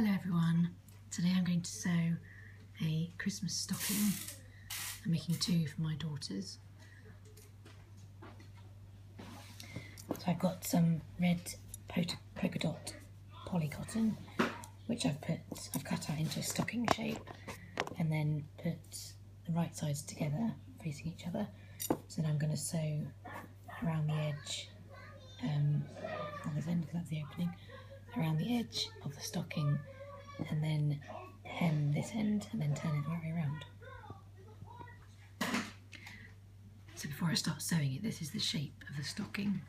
Hello everyone. Today I'm going to sew a Christmas stocking. I'm making two for my daughters. So I've got some red polka dot poly cotton, which I've put, I've cut out into a stocking shape, and then put the right sides together, facing each other. So now I'm going to sew around the edge, um, on this end because that's the opening, around the edge of the stocking, and then hem this end, and then turn it all the way around. So before I start sewing it, this is the shape of the stocking.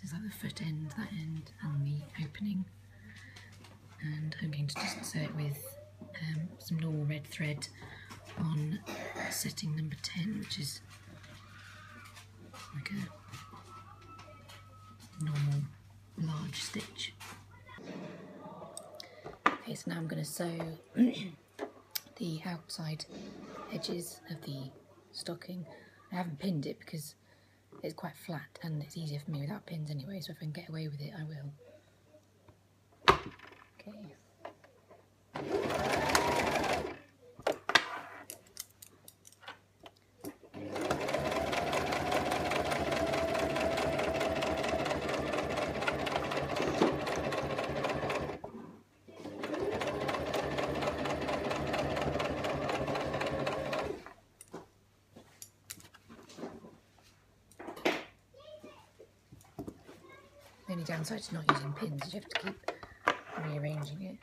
This is like the foot end, that end, and the opening. And I'm going to just sew it with um, some normal red thread on setting number 10, which is like a normal large stitch. Okay, so now I'm going to sew the outside edges of the stocking. I haven't pinned it because it's quite flat and it's easier for me without pins anyway, so if I can get away with it, I will. Okay. The downside to not using pins is you have to keep rearranging it.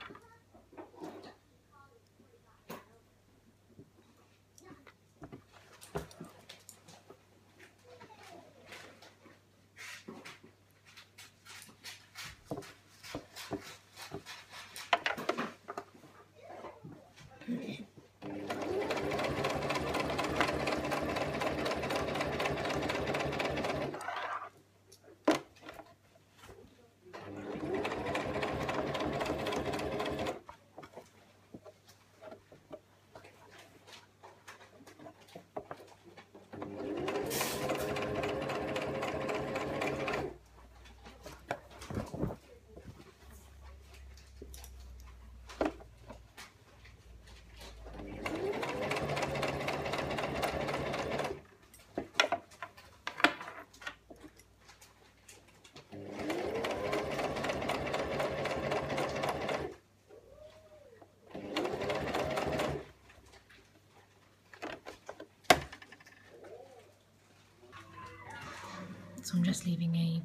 So I'm just leaving a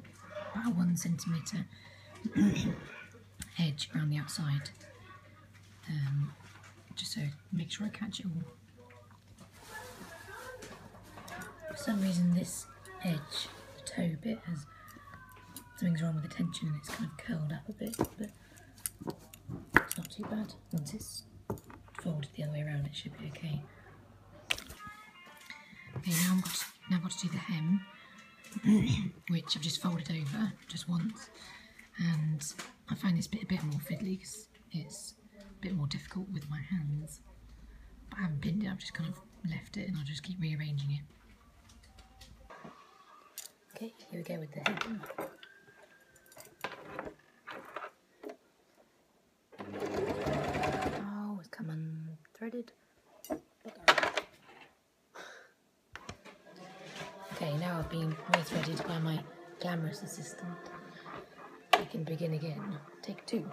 about one centimetre edge around the outside, um, just so make sure I catch it all. For some reason this edge, the toe bit, has something's wrong with the tension and it's kind of curled up a bit, but it's not too bad. Once it's folded the other way around it should be okay. Okay, now I've got to, now I've got to do the hem. which I've just folded over just once and I find this bit a bit more fiddly because it's a bit more difficult with my hands but I haven't pinned it, I've just kind of left it and I'll just keep rearranging it. Okay, here we go with the hem. Okay, now I've been rethreaded by my glamorous assistant. I can begin again. Take two.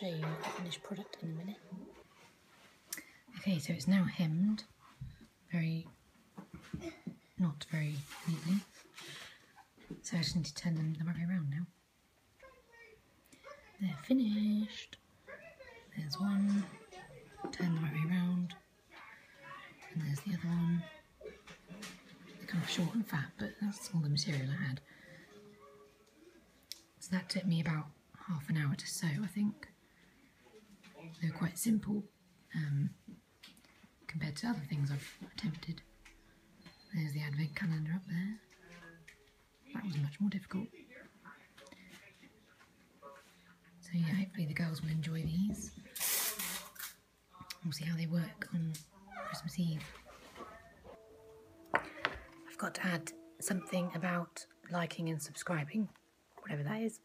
Show you the finished product in a minute. Okay, so it's now hemmed, very, not very neatly. So I just need to turn them the right way around now. They're finished. There's one, turn the right way around, and there's the other one. They're kind of short and fat, but that's all the material I had. So that took me about half an hour to sew, I think. They were quite simple um, compared to other things I've attempted. There's the advent calendar up there. That was much more difficult. So yeah, hopefully the girls will enjoy these. We'll see how they work on Christmas Eve. I've got to add something about liking and subscribing, whatever that is.